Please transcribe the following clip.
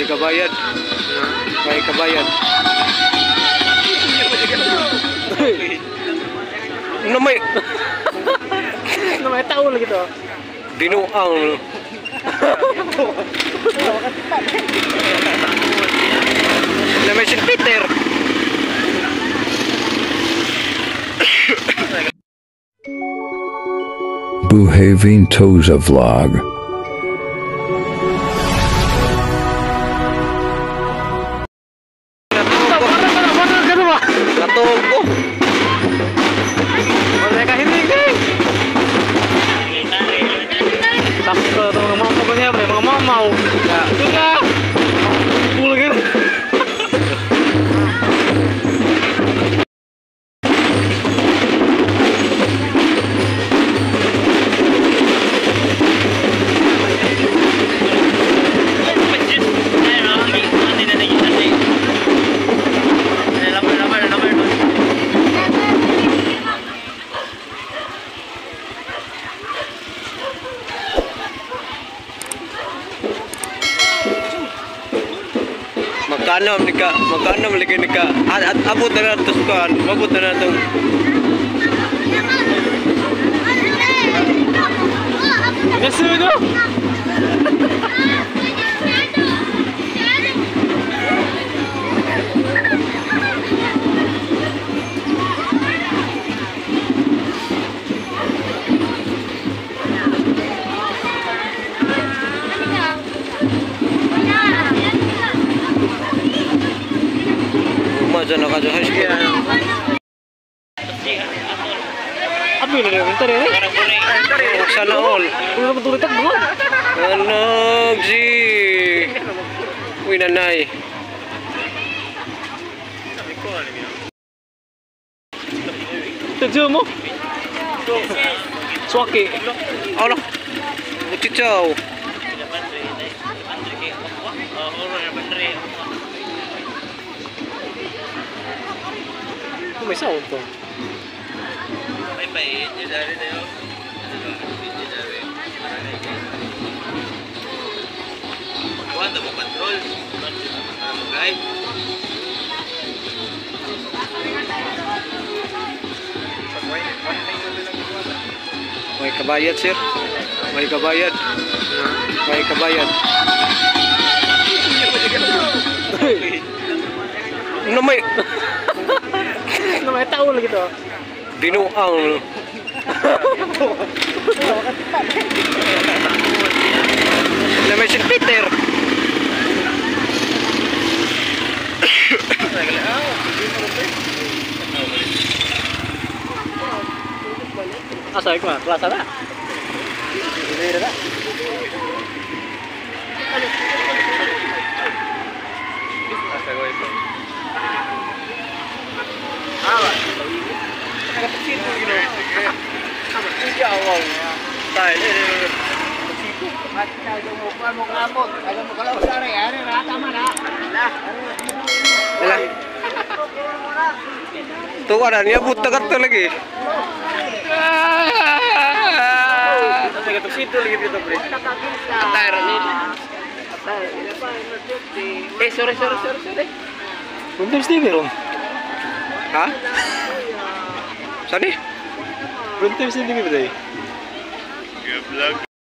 May kabayad. May kabayad. Ano may Ano may taul gitu. dinuang. Na may St. Peter. Buhaving Toza Vlog. magkano nika magkano malaki nika at, at abot na nato sa kan abot na nato Nasuno? Baka dyan. Abi na rin. Tari rin. Tari rin. Sana all. Kung naman tuloy tag buwan. Anak, G. Uy, nanay. Tadyo mo? Swaki. Ano? Uchichaw. Uchichaw. may sound to. May pait, yun na rin na yun. Kuhan mo patrol. Para mag-guide. May kabayad, sir. May kabayad. May kabayad. Namay. Taul gitu. dinuang. St. Peter. Asa ko, kelas ada. Ini ada. Wala. Tuwa na niya buta ka to lagi. situ lagi gitu, Bre. Eh, sore sore sore sore. Belum Stevie, Rom. From 10 cm day. Good luck.